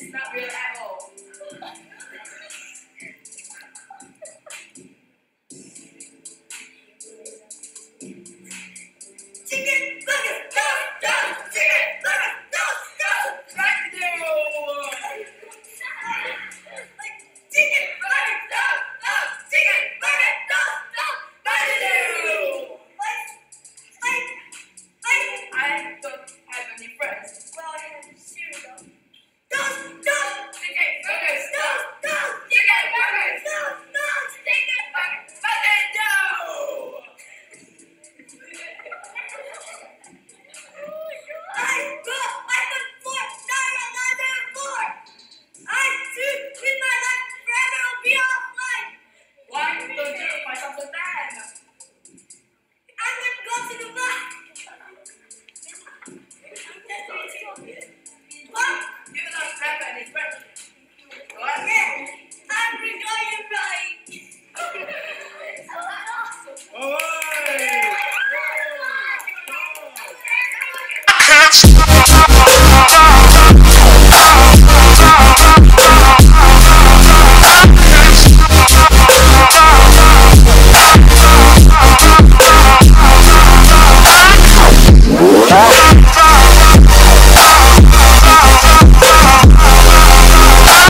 It's not real at all. Ha ha ha!